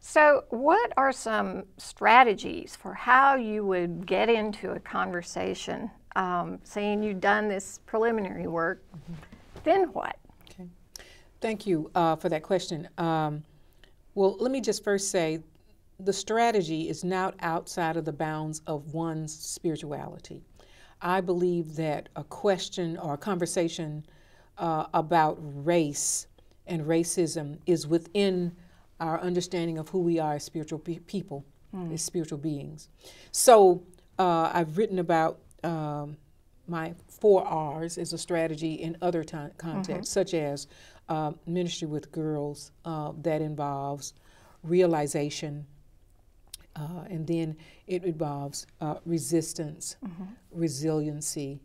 So, what are some strategies for how you would get into a conversation? Um, saying you've done this preliminary work, mm-hmm. then what? Okay. Thank you uh, for that question. Um, well, let me just first say the strategy is not outside of the bounds of one's spirituality. I believe that a question or a conversation uh, about race and racism is within our understanding of who we are as spiritual pe- people, mm. as spiritual beings. So uh, I've written about um, my four R's as a strategy in other contexts, mm-hmm. such as uh, ministry with girls uh, that involves realization, uh, and then it involves uh, resistance, mm-hmm. resiliency,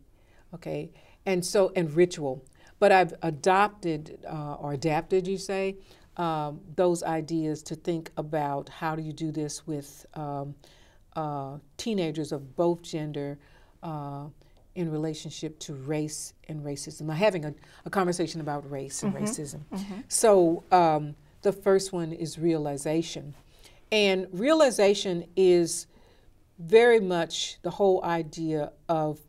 okay, and so and ritual. But I've adopted uh, or adapted, you say, um, those ideas to think about how do you do this with um, uh, teenagers of both gender uh, in relationship to race and racism. I'm having a, a conversation about race and mm-hmm. racism. Mm-hmm. So um, the first one is realization. And realization is very much the whole idea of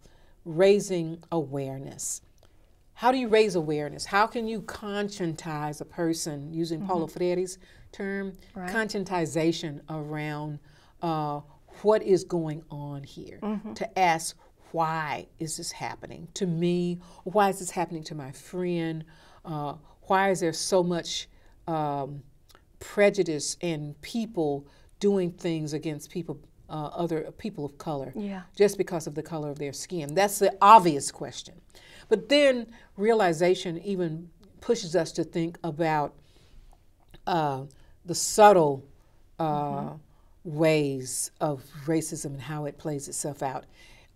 raising awareness. How do you raise awareness? How can you conscientize a person, using mm-hmm. Paulo Freire's term, right. conscientization around uh, what is going on here? Mm-hmm. To ask, why is this happening to me? Why is this happening to my friend? Uh, why is there so much um, prejudice and people doing things against people, uh, other people of color, yeah. just because of the color of their skin. That's the obvious question. But then realization even pushes us to think about uh, the subtle uh, mm-hmm. ways of racism and how it plays itself out.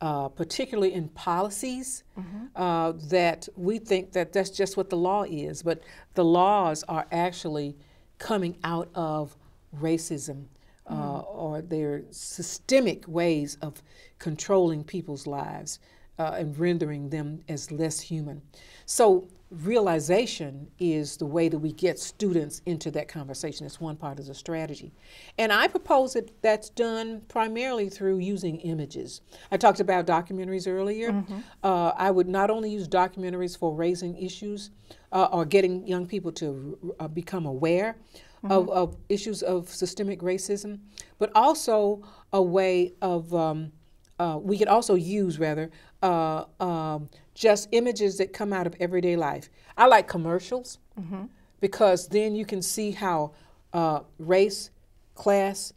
Uh, particularly in policies, mm-hmm. uh, that we think that that's just what the law is, but the laws are actually coming out of racism uh, mm. or their systemic ways of controlling people's lives uh, and rendering them as less human. So, realization is the way that we get students into that conversation. It's one part of the strategy. And I propose that that's done primarily through using images. I talked about documentaries earlier. Mm-hmm. Uh, I would not only use documentaries for raising issues uh, or getting young people to uh, become aware. Mm-hmm. Of, of, issues of systemic racism, but also a way of um, uh, we could also use rather uh, um, just images that come out of everyday life. I like commercials mm-hmm. because then you can see how uh, race, class,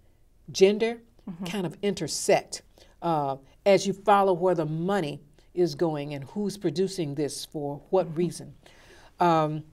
gender mm-hmm. kind of intersect uh, as you follow where the money is going and who's producing this for what mm-hmm. reason. Um,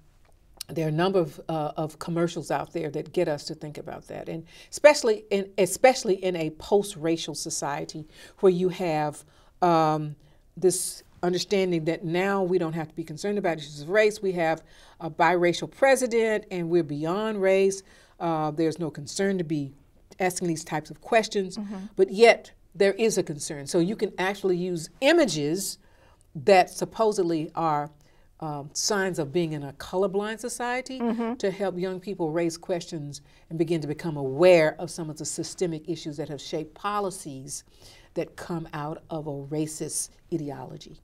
there are a number of, uh, of commercials out there that get us to think about that, and especially in especially in a post-racial society where you have um, this understanding that now we don't have to be concerned about issues of race. We have a biracial president, and we're beyond race. Uh, there's no concern to be asking these types of questions, mm-hmm. but yet there is a concern. So you can actually use images that supposedly are um, signs of being in a colorblind society mm-hmm. to help young people raise questions and begin to become aware of some of the systemic issues that have shaped policies that come out of a racist ideology.